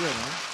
good, huh?